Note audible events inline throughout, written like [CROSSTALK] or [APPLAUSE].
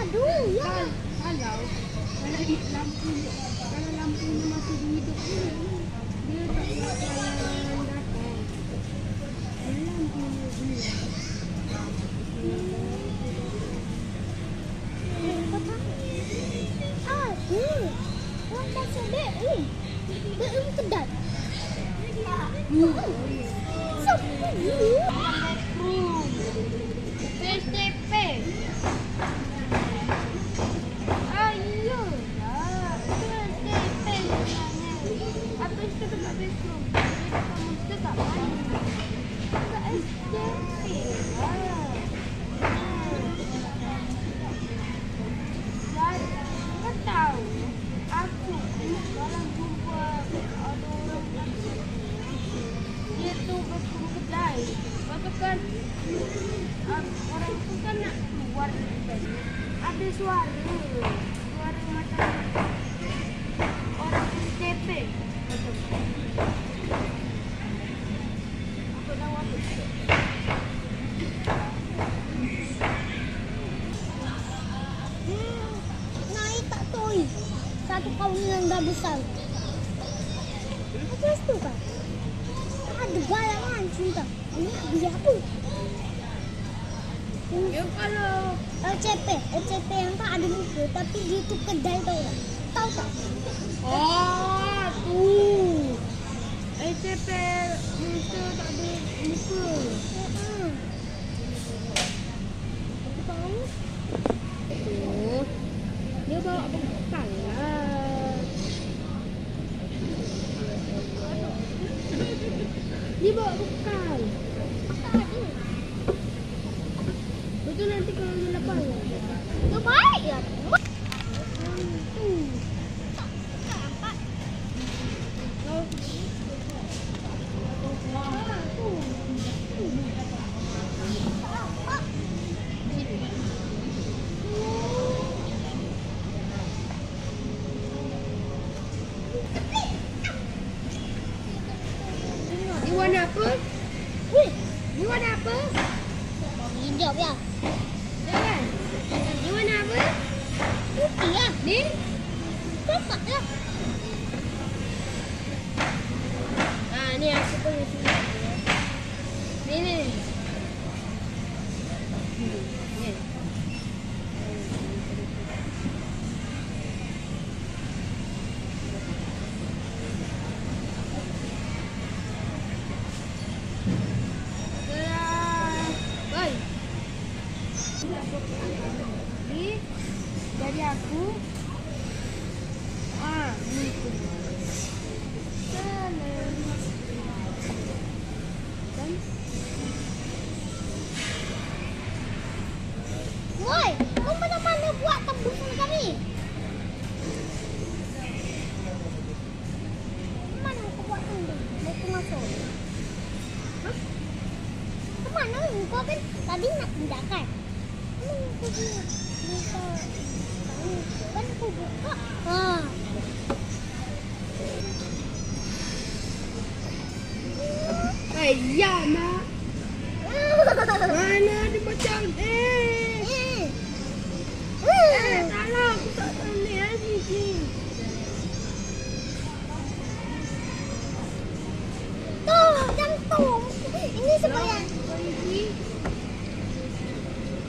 aduh, ya. Kalau kalau lampu kalau lampunya masih kan um, orang tu kan keluar dari kedai. Ada suara. Suara macam orang. Macam Aku tahu apa itu. Hmm, naik tak toy. Satu kawan yang dah besar. Apa itu kan? Ada bayangan cinta. Ini beli apa? Ya kalau LCP, LCP yang tak ada muka tapi dia tu kedai tau tak? Tahu tak? Oh, tu. STP muka tak ada muka. Hmm. Aku tahu. Oh, dia bawa bekal lah. Dia bawa bekal. Hijau ya. Jangan. Ni warna apa? Putih ya. Ni? Coklat ya. Ah, ni aku punya surat. Ni ni. ni. Ni. Woi, kau mana-mana buat tembusan kami? Mana kau buat tembus? Mau aku masuk. Hah? Kemana kau kan tadi nak pindah kan? Mana kau dia? Bisa. Kan aku buka. Ha. Ayah nak. [LAUGHS] Mana ada macam eh. Ini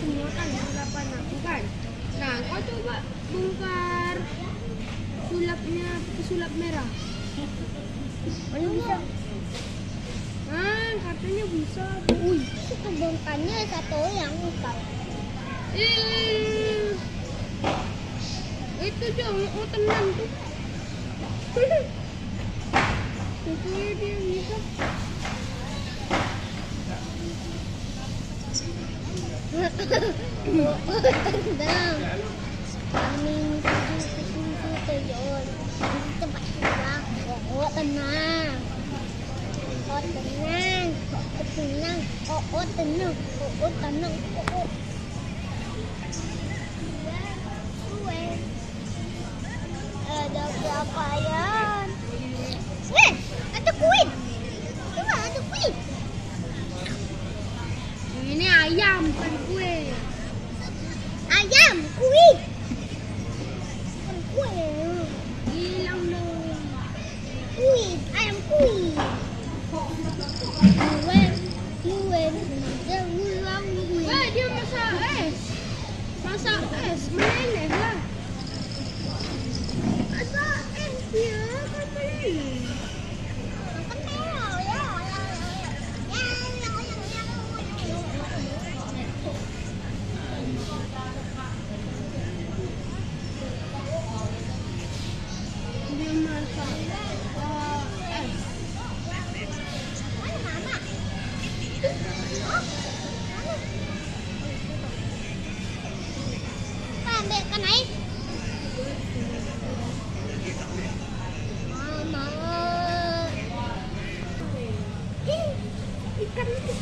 semua kan sulapan aku kan. Nah, kau coba bongkar sulapnya sulap merah. Mana bisa? Ah, katanya bisa. Ui, itu bongkarnya satu yang kau. Eh, itu je oh tenang tu. [LAUGHS] Itu dia bisa. Tenang. Kami kucing itu terjun. Cepat pulang. Oh, tenang. Oh, tenang. Oh, tenang. Oh, oh, tenang. Oh, oh, tenang. Oh, oh. Ada berapa yan? Eh, ada kuih. Cuma Wah, dia masak es. Masak es, meleleh lah. Masak es dia, kan.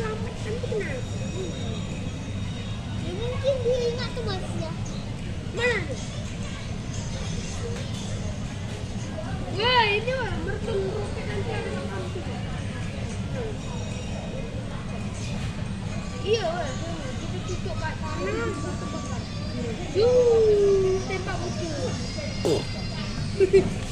Selamat nanti kenapa? Ya, mungkin dia ingat tuh mas ya. Tuh? Wah, ini wah, merkung roket nanti ada makan juga. Iya, kita tutup kat sana, kita bakar. Yuh, tembak betul. [LAUGHS]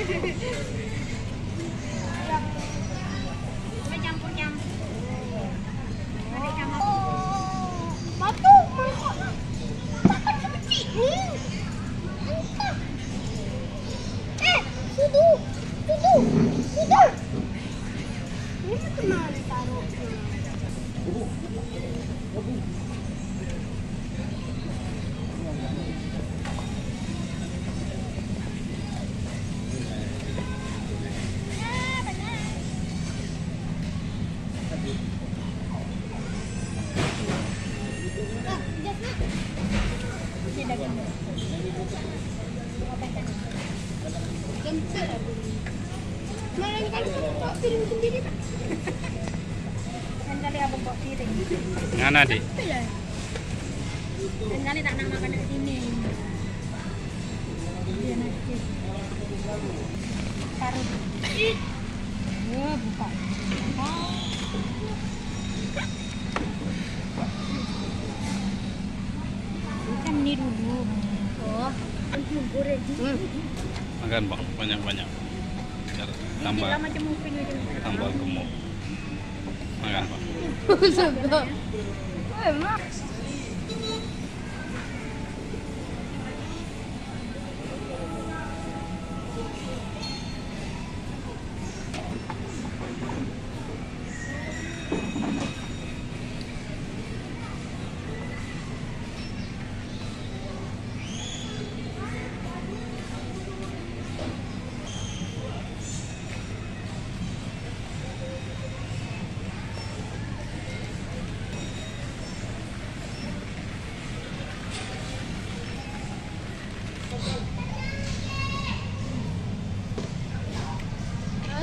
Campur-campur. Oh, Malah kali piring sendiri, Pak. Lain kali bawa piring. Kali tak nak makan di sini. Dia. Taruh. Ya, buka. Ikan ini dulu. Oh, goreng. Makan bang, banyak-banyak. Biar tambah Tambah gemuk. Makan [LAUGHS] bang.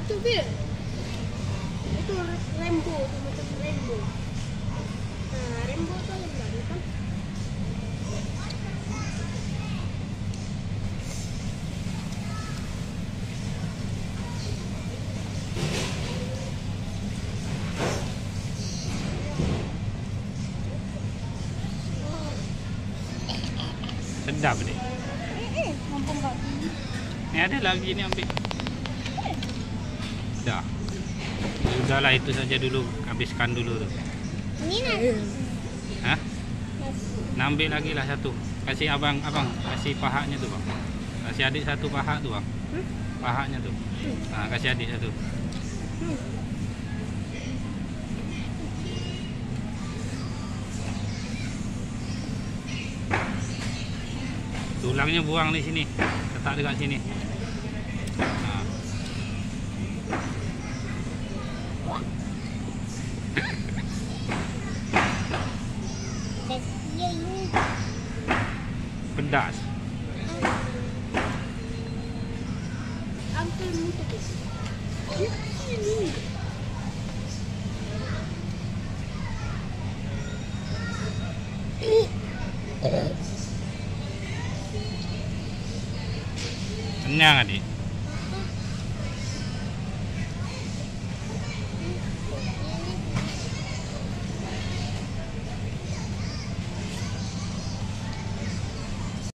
Sedap. Emang. Ah, tu Fir. Itu rainbow, tu macam rainbow. Nah, rainbow tu yang baru kan? Sedap dik. Eh, eh, mumpung kau. Ni ada lagi ni ambil. Dah. Sudahlah itu saja dulu. Habiskan dulu tu. Ini nasi. Ha? Nasi. Nak ambil lagi lah satu. Kasih abang, abang. Kasih pahaknya tu bang. Kasih adik satu pahak tu bang. Pahaknya tu. Ha, kasih adik satu. Tulangnya buang di sini. Letak dekat sini. Kenyang adik.